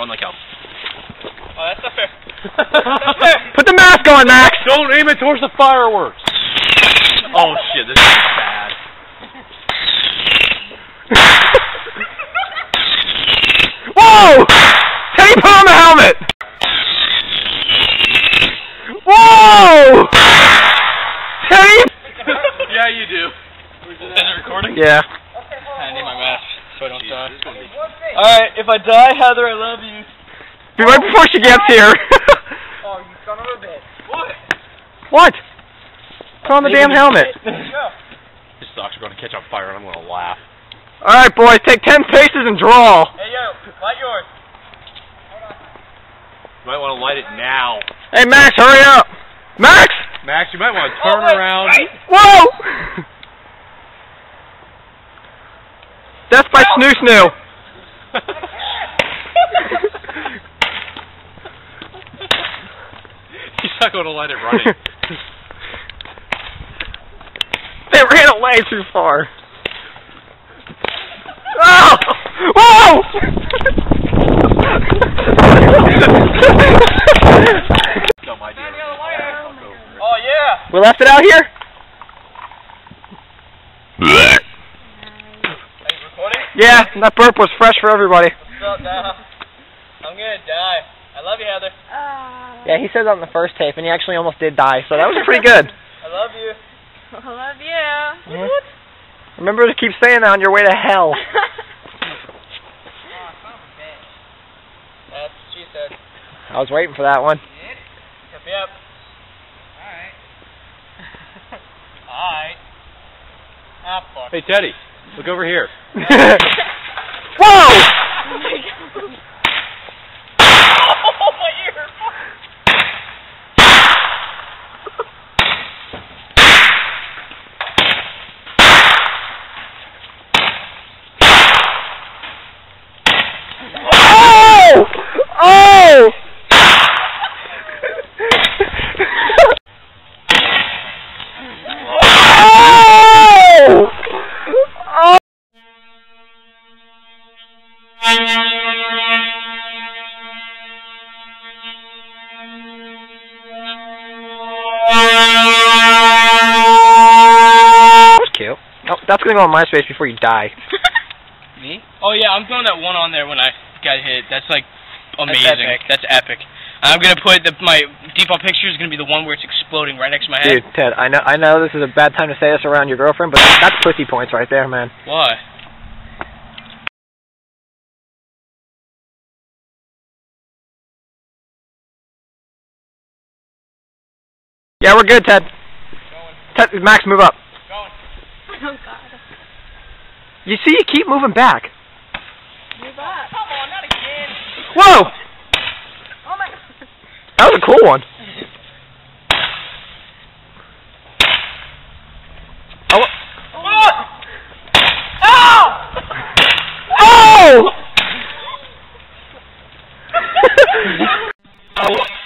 Run like hell. Oh, that's not fair. Not fair. Put the mask on, Max. Don't aim it towards the fireworks. Oh shit, this is bad. Whoa! Teddy, put on the helmet. Whoa! Teddy. yeah, you do. Is it recording? Yeah. I need my mask so I don't die. Alright, if I die, Heather, I love you. Be right before she gets here. Oh, you son of a bitch. What? what? Put on the damn helmet. His socks are going to catch on fire, and I'm going to laugh. All right, boys, take ten paces and draw. Hey, yo, light yours. Hold on. You might want to light it now. Hey, Max, hurry up. Max. Max, you might want to oh, turn Oh, around. wait. Whoa! Death by Snu Snu. Not going to let it running. they ran away too far. Oh! Whoa! Dumb idea. Oh, yeah. we left it out here? Are you recording? Yeah, that burp was fresh for everybody. What's up? I'm gonna die. I love you, Heather. Yeah, he said that on the first tape, and he actually almost did die, so that was pretty good. I love you. I love you. Mhm. Remember to keep saying that on your way to hell. That's what she said. I was waiting for that one. Yep, yep. Alright. Alright. Ah, fuck. Hey, Teddy, look over here. Whoa! oh, my ear! Oh! Oh! oh! Oh! That was cute. Oh, that's gonna go on MySpace before you die. Me? Oh, yeah, I'm throwing that one on there when I got hit. That's, like, amazing. epic. That's epic. I'm gonna put the, my default picture is gonna be the one where it's exploding right next to my head. Dude, Ted, I know I know this is a bad time to say this around your girlfriend, but that's pussy points right there, man. Why? Yeah, we're good, Ted. Ted, Max, move up. Oh God. You see, you keep moving back. Whoa! Oh my That was a cool one. Oh! Oh! Oh! oh! oh